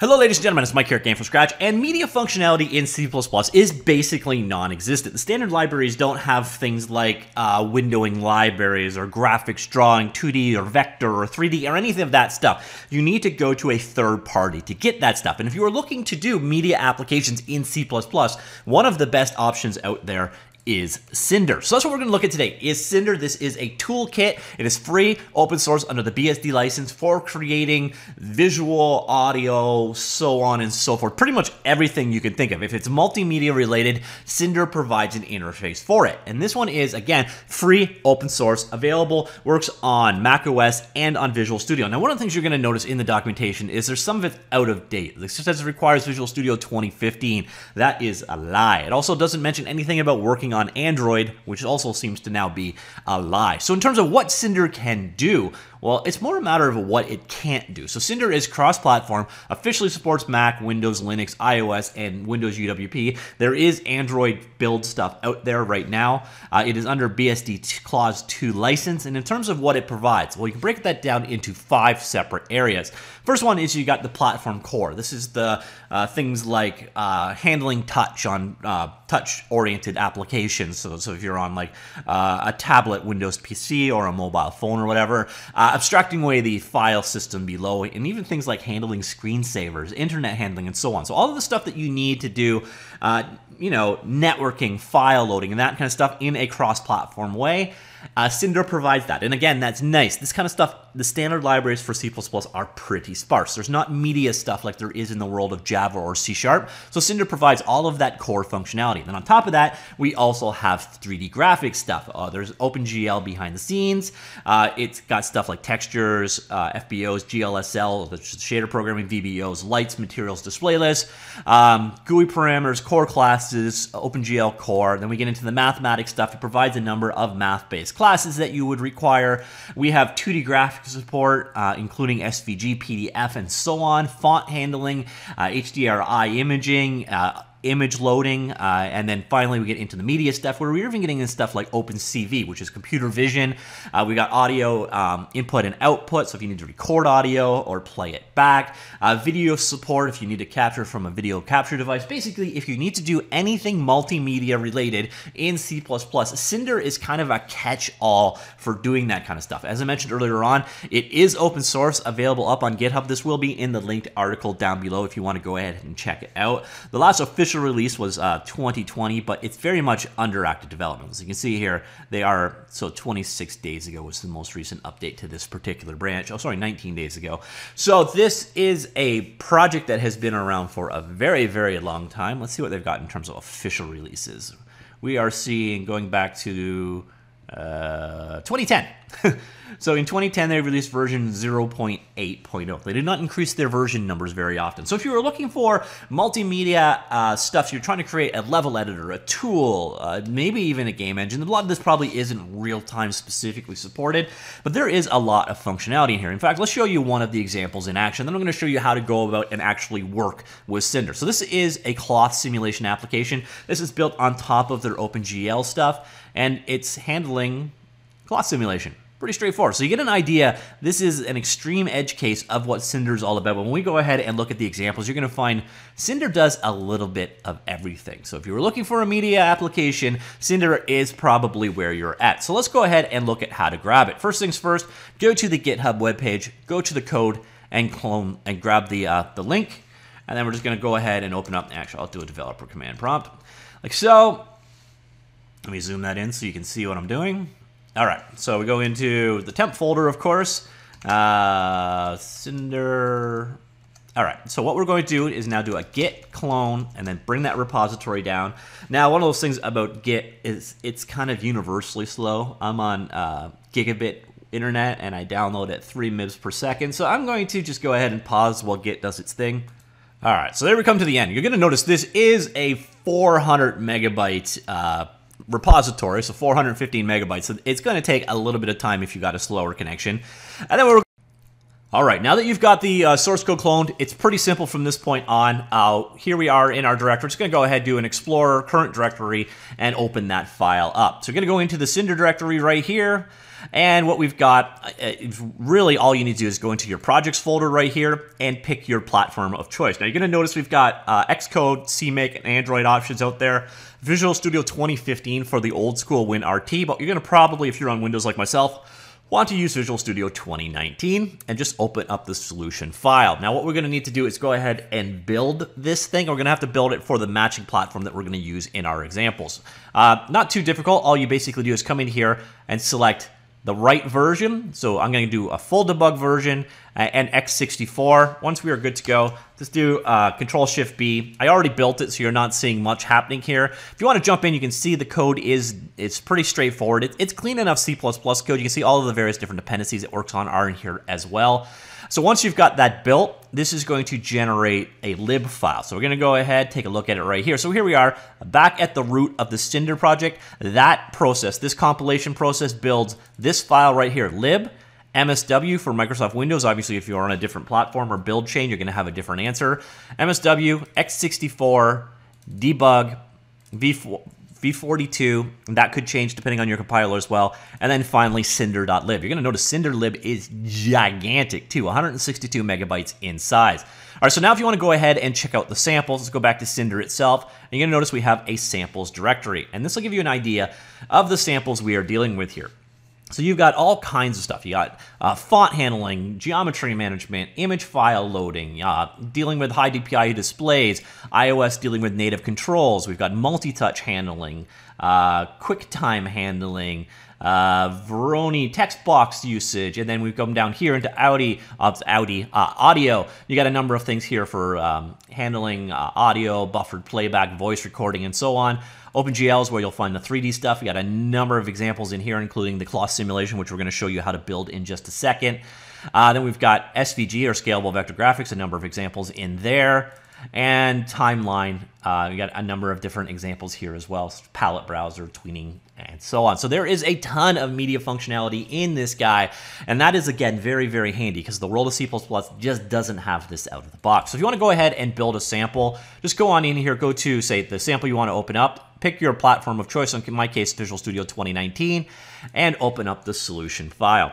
Hello ladies and gentlemen, it's Mike here at Game From Scratch, and media functionality in C++ is basically non-existent. The standard libraries don't have things like uh, windowing libraries or graphics drawing 2D or vector or 3D or anything of that stuff. You need to go to a third party to get that stuff. And if you are looking to do media applications in C++, one of the best options out there is Cinder. So that's what we're going to look at today. Is Cinder? This is a toolkit. It is free, open source under the BSD license for creating visual, audio, so on and so forth. Pretty much everything you can think of. If it's multimedia related, Cinder provides an interface for it. And this one is again free, open source, available, works on Mac OS and on Visual Studio. Now, one of the things you're going to notice in the documentation is there's some of it out of date. It says it requires Visual Studio 2015. That is a lie. It also doesn't mention anything about working on on Android, which also seems to now be a lie. So in terms of what Cinder can do, well, it's more a matter of what it can't do. So Cinder is cross-platform, officially supports Mac, Windows, Linux, iOS, and Windows UWP. There is Android build stuff out there right now. Uh, it is under BSD Clause 2 license, and in terms of what it provides, well, you can break that down into five separate areas. First one is you got the platform core. This is the uh, things like uh, handling touch on uh, touch-oriented applications. So, so if you're on like uh, a tablet Windows PC or a mobile phone or whatever, uh, abstracting away the file system below, and even things like handling screensavers, internet handling, and so on. So all of the stuff that you need to do, uh, you know, networking, file loading, and that kind of stuff in a cross-platform way. Uh, Cinder provides that. And again, that's nice. This kind of stuff, the standard libraries for C++ are pretty sparse. There's not media stuff like there is in the world of Java or C Sharp. So Cinder provides all of that core functionality. Then on top of that, we also have 3D graphics stuff. Uh, there's OpenGL behind the scenes. Uh, it's got stuff like textures, FBOs, GLSL, the shader programming, VBOs, lights, materials, display lists, um, GUI parameters, core classes, OpenGL core. Then we get into the mathematics stuff. It provides a number of math-based classes that you would require. We have 2D graphic support, uh, including SVG, PDF, and so on, font handling, uh, HDRI imaging, uh, image loading, uh, and then finally we get into the media stuff where we're even getting into stuff like OpenCV, which is computer vision. Uh, we got audio um, input and output, so if you need to record audio or play it back. Uh, video support if you need to capture from a video capture device. Basically, if you need to do anything multimedia related in C++, Cinder is kind of a catch-all for doing that kind of stuff. As I mentioned earlier on, it is open source, available up on GitHub. This will be in the linked article down below if you want to go ahead and check it out. The last official release was uh, 2020, but it's very much under active development. As you can see here, they are, so 26 days ago was the most recent update to this particular branch. Oh, sorry, 19 days ago. So this is a project that has been around for a very, very long time. Let's see what they've got in terms of official releases. We are seeing, going back to uh, 2010. so in 2010, they released version 0.8.0. They did not increase their version numbers very often. So if you were looking for multimedia uh, stuff, you're trying to create a level editor, a tool, uh, maybe even a game engine, a lot of this probably isn't real-time specifically supported, but there is a lot of functionality in here. In fact, let's show you one of the examples in action. Then I'm going to show you how to go about and actually work with Cinder. So this is a cloth simulation application. This is built on top of their OpenGL stuff, and it's handling cloth simulation. Pretty straightforward. So you get an idea. This is an extreme edge case of what Cinder is all about. But when we go ahead and look at the examples, you're going to find Cinder does a little bit of everything. So if you were looking for a media application, Cinder is probably where you're at. So let's go ahead and look at how to grab it. First things first, go to the GitHub webpage, go to the code, and clone and grab the uh, the link. And then we're just going to go ahead and open up. Actually, I'll do a developer command prompt like so. Let me zoom that in so you can see what I'm doing. All right, so we go into the temp folder, of course. Uh, Cinder. All right, so what we're going to do is now do a git clone and then bring that repository down. Now, one of those things about git is it's kind of universally slow. I'm on uh, gigabit internet and I download at 3 MIBs per second, so I'm going to just go ahead and pause while git does its thing. All right, so there we come to the end. You're going to notice this is a 400 megabyte uh, repository, so 415 megabytes. So it's going to take a little bit of time if you got a slower connection. And then we're All right, now that you've got the uh, source code cloned, it's pretty simple from this point on. Uh, here we are in our directory. Going to go ahead, do an Explorer current directory, and open that file up. So we're going to go into the Cinder directory right here. And what we've got, uh, really all you need to do is go into your projects folder right here and pick your platform of choice. Now you're gonna notice we've got uh, Xcode, CMake, and Android options out there. Visual Studio 2015 for the old school WinRT, but you're gonna probably, if you're on Windows like myself, want to use Visual Studio 2019 and just open up the solution file. Now what we're going to need to do is go ahead and build this thing. We're going to have to build it for the matching platform that we're going to use in our examples. Uh, not too difficult. All you basically do is come in here and select the right version. So I'm going to do a full debug version uh, and x64. Once we are good to go, just do uh, Control Shift B. I already built it, so you're not seeing much happening here. If you want to jump in, you can see the code is it's pretty straightforward. It, it's clean enough C++ code. You can see all of the various different dependencies it works on are in here as well. So once you've got that built, this is going to generate a lib file. So we're going to go ahead, take a look at it right here. So here we are back at the root of the Cinder project. That process, this compilation process builds this file right here, lib, MSW for Microsoft Windows. Obviously, if you're on a different platform or build chain, you're going to have a different answer. MSW, x64, debug, v4, v42, that could change depending on your compiler as well. And then finally, cinder.lib. You're going to notice cinderlib is gigantic too, 162 megabytes in size. All right, so now if you want to go ahead and check out the samples, let's go back to Cinder itself. And you're going to notice we have a samples directory. And this will give you an idea of the samples we are dealing with here. So you've got all kinds of stuff. You got uh, font handling, geometry management, image file loading, uh, dealing with high DPI displays, iOS dealing with native controls. We've got multi-touch handling, uh, QuickTime handling, uh, Voronoi text box usage, and then we come down here into Audi, uh, Audi uh, audio. You got a number of things here for um, handling uh, audio, buffered playback, voice recording, and so on. OpenGL is where you'll find the 3D stuff. We got a number of examples in here, including the cloth simulation, which we're going to show you how to build in just a second. Uh, then we've got SVG, or Scalable Vector Graphics, a number of examples in there. And timeline, uh, we got a number of different examples here as well, palette browser, tweening, and so on. So there is a ton of media functionality in this guy, and that is, again, very, very handy because the world of C++ just doesn't have this out of the box. So if you want to go ahead and build a sample, just go on in here, go to, say, the sample you want to open up, pick your platform of choice, in my case, Visual Studio 2019, and open up the solution file.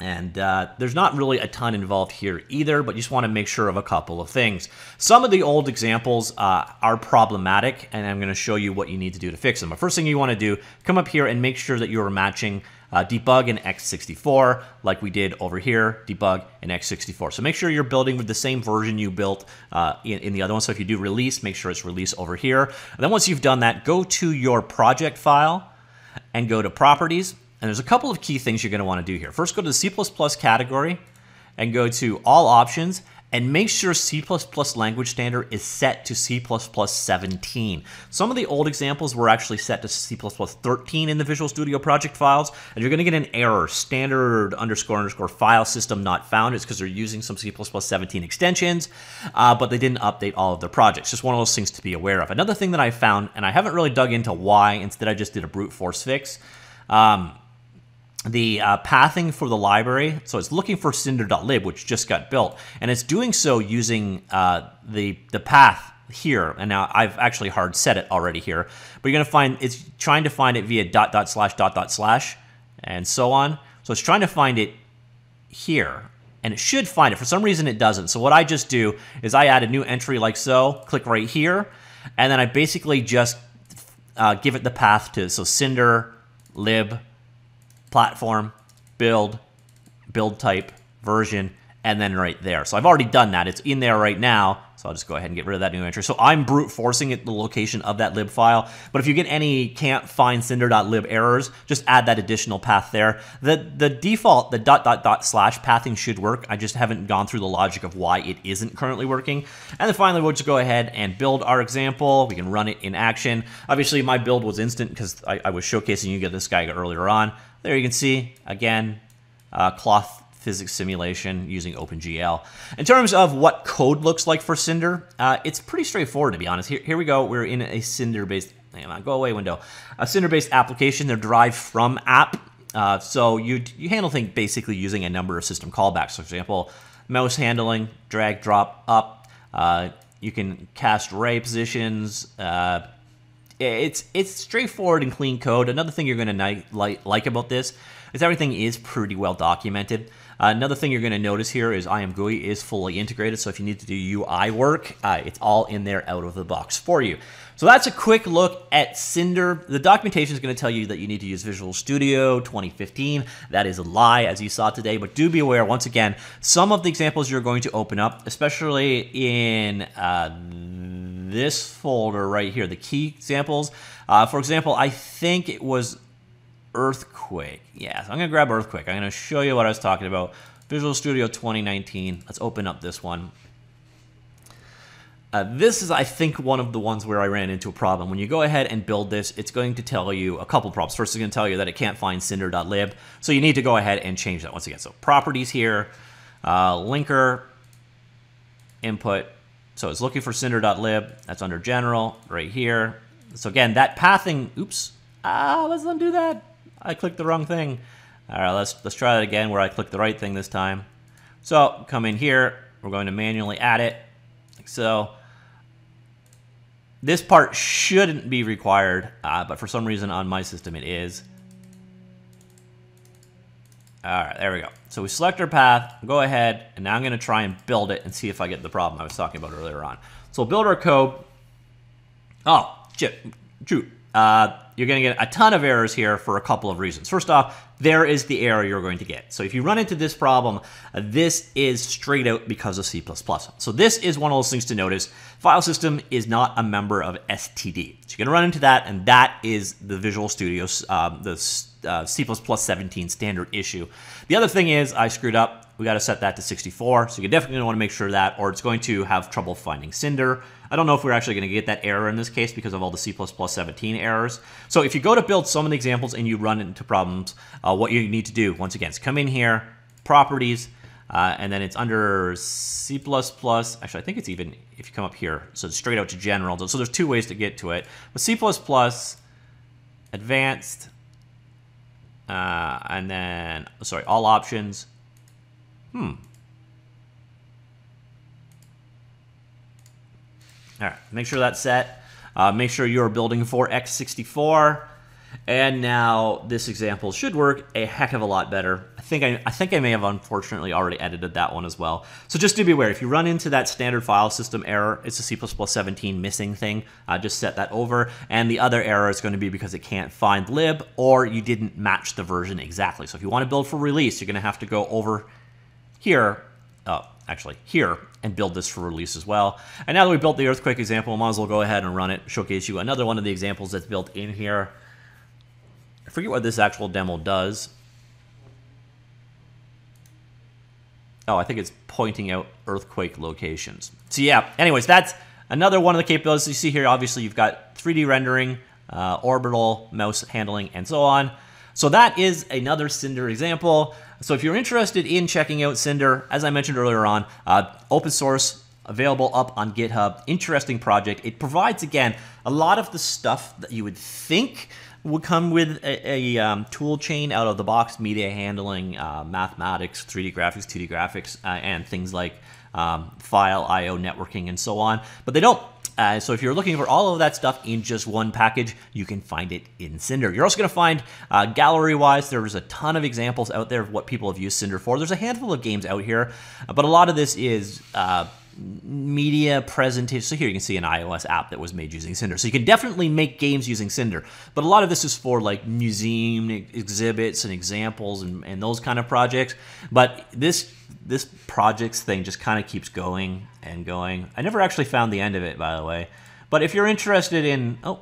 And uh, there's not really a ton involved here either, but you just want to make sure of a couple of things. Some of the old examples uh, are problematic, and I'm going to show you what you need to do to fix them. The first thing you want to do, come up here and make sure that you're matching uh, debug and x64 like we did over here, debug and x64. So make sure you're building with the same version you built uh, in, in, the other one. So if you do release, make sure it's release over here. And then once you've done that, go to your project file and go to properties and there's a couple of key things you're going to want to do here. First, go to the C++ category and go to All Options and make sure C++ language standard is set to C++ 17. Some of the old examples were actually set to C++ 13 in the Visual Studio project files, and you're going to get an error, standard underscore underscore file system not found. It's because they're using some C++ 17 extensions, uh, but they didn't update all of their projects. Just one of those things to be aware of. Another thing that I found, and I haven't really dug into why, instead I just did a brute force fix, um, the uh, pathing for the library. So it's looking for cinder.lib, which just got built, and it's doing so using uh, the the path here. And now I've actually hard set it already here, but you're gonna find it's trying to find it via dot dot slash dot dot slash and so on. So it's trying to find it here. And it should find it. For some reason, it doesn't. So what I just do is I add a new entry like so, click right here, and then I basically just uh, give it the path to, so cinder, lib, platform, build, build type, version, and then right there. So I've already done that. It's in there right now. So I'll just go ahead and get rid of that new entry. So I'm brute forcing it the location of that lib file. But if you get any can't find cinder.lib errors, just add that additional path there. The the default, the dot dot dot slash pathing should work. I just haven't gone through the logic of why it isn't currently working. And then finally, we'll just go ahead and build our example. We can run it in action. Obviously, my build was instant because I, I was showcasing you get this guy earlier on. There you can see, again, uh, cloth physics simulation using OpenGL. In terms of what code looks like for Cinder, uh, it's pretty straightforward to be honest. Here, here we go. We're in a Cinder-based, hang on, go away window. A Cinder-based application. They're derived from app. Uh, so you you handle things basically using a number of system callbacks. For example, mouse handling, drag, drop, up. Uh, you can cast ray positions. Uh, it's it's straightforward and clean code. Another thing you're going to like, like about this is everything is pretty well documented. Another thing you're going to notice here is IMGUI is fully integrated, so if you need to do UI work, uh, it's all in there out of the box for you. So that's a quick look at Cinder. The documentation is going to tell you that you need to use Visual Studio 2015. That is a lie, as you saw today, but do be aware, once again, some of the examples you're going to open up, especially in uh, this folder right here, the key examples. Uh, for example, I think it was Earthquake. Yeah, so I'm to grab Earthquake. I'm to show you what I was talking about. Visual Studio 2019. Let's open up this one. Uh, this is, I think, one of the ones where I ran into a problem. When you go ahead and build this, it's going to tell you a couple problems. First, it's going to tell you that it can't find cinder.lib, so you need to go ahead and change that once again. So properties here, uh, linker, input. So it's looking for cinder.lib. That's under general right here. So again, that pathing, oops, ah, let's undo that. I clicked the wrong thing. All right, let's, let's try that again where I clicked the right thing this time. So come in here, we're going to manually add it, so. This part shouldn't be required, uh, but for some reason on my system it is. All right, there we go. So we select our path, go ahead, and now I'm gonna try and build it and see if I get the problem I was talking about earlier on. So we'll build our code. Oh, shit, shoot uh, you're going to get a ton of errors here for a couple of reasons. First off, there is the error you're going to get. So if you run into this problem, uh, this is straight out because of C++. So this is one of those things to notice. File system is not a member of STD. So you're going to run into that, and that is the Visual Studio, um, the uh, C++ 17 standard issue. The other thing is I screwed up. We got to set that to 64. So you definitely want to make sure that, or it's going to have trouble finding Cinder. I don't know if we're actually going to get that error in this case because of all the C++17 errors. So if you go to build some of the examples and you run into problems, uh, what you need to do, once again, is come in here, properties, uh, and then it's under C++. Actually, I think it's even, if you come up here, so straight out to general. So there's two ways to get to it. But C++, advanced, uh, and then, sorry, all options. Hmm, All right, make sure that's set. Uh, make sure you're building for x64. And now this example should work a heck of a lot better. I think I, I think I may have unfortunately already edited that one as well. So just to be aware, if you run into that standard file system error, it's a C++ 17 missing thing. Uh, just set that over. And the other error is going to be because it can't find lib or you didn't match the version exactly. So if you want to build for release, you're going to have to go over here. Oh, actually here and build this for release as well. And now that we built the earthquake example, we might as well go ahead and run it, showcase you another one of the examples that's built in here. I forget what this actual demo does. Oh, I think it's pointing out earthquake locations. So yeah, anyways, that's another one of the capabilities you see here. Obviously, you've got 3D rendering, uh, orbital, mouse handling, and so on. So that is another Cinder example. So if you're interested in checking out Cinder, as I mentioned earlier on, uh, open source, available up on GitHub. Interesting project. It provides, again, a lot of the stuff that you would think would come with a, a um, tool chain out of the box, media handling, uh, mathematics, 3D graphics, 2D graphics, uh, and things like um, file I/O networking and so on. But they don't. Uh, so if you're looking for all of that stuff in just one package, you can find it in Cinder. You're also going to find uh, gallery-wise, there's a ton of examples out there of what people have used Cinder for. There's a handful of games out here, but a lot of this is uh, media presentation. So here you can see an iOS app that was made using Cinder. So you can definitely make games using Cinder, but a lot of this is for like museum exhibits and examples and, and those kind of projects. But this this projects thing just kind of keeps going and going. I never actually found the end of it, by the way. But if you're interested in, oh,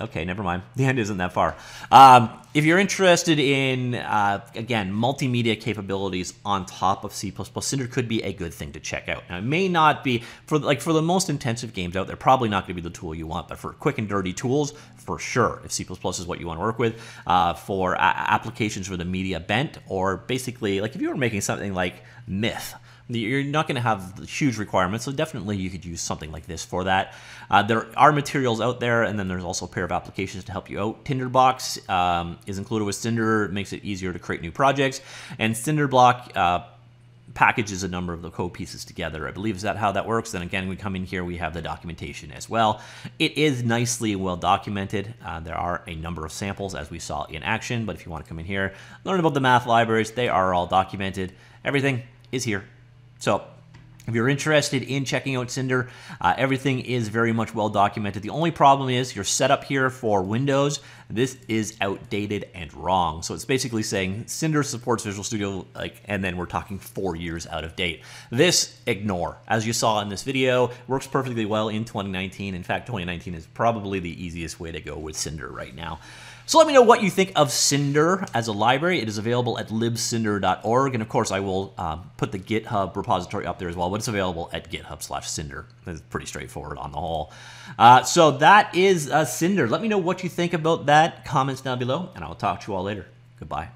okay, never mind. The end isn't that far. Um, if you're interested in, uh, again, multimedia capabilities on top of C++, Cinder could be a good thing to check out. Now, it may not be, for like for the most intensive games out there, probably not going to be the tool you want, but for quick and dirty tools, for sure, if C++ is what you want to work with, uh, for applications for the media bent, or basically, like if you were making something like Myth, You're not going to have huge requirements, so definitely you could use something like this for that. Uh, there are materials out there, and then there's also a pair of applications to help you out. Tinderbox um, is included with Cinder, makes it easier to create new projects, and Cinderblock uh, packages a number of the code pieces together. I believe is that how that works. Then again, we come in here, we have the documentation as well. It is nicely well documented. Uh, there are a number of samples as we saw in action, but if you want to come in here, learn about the math libraries, they are all documented. Everything is here. So if you're interested in checking out Cinder, uh, everything is very much well documented. The only problem is your setup here for Windows, this is outdated and wrong. So it's basically saying Cinder supports Visual Studio, like, and then we're talking four years out of date. This, ignore. As you saw in this video, works perfectly well in 2019. In fact, 2019 is probably the easiest way to go with Cinder right now. So let me know what you think of Cinder as a library. It is available at libcinder.org, and of course I will um, put the GitHub repository up there as well, but it's available at github slash Cinder. It's pretty straightforward on the whole. Uh, so that is uh, Cinder. Let me know what you think about that. Comments down below, and I'll talk to you all later. Goodbye.